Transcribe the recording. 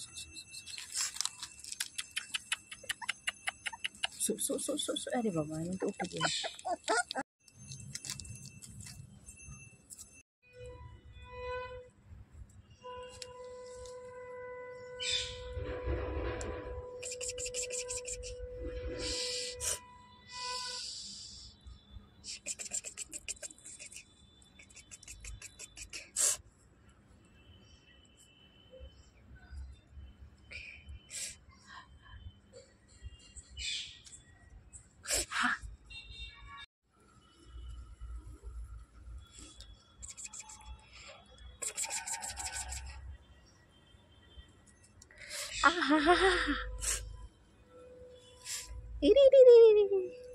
そうそうそうそうそうあれば前のとこで。啊哈哈哈哈！滴滴滴滴滴滴。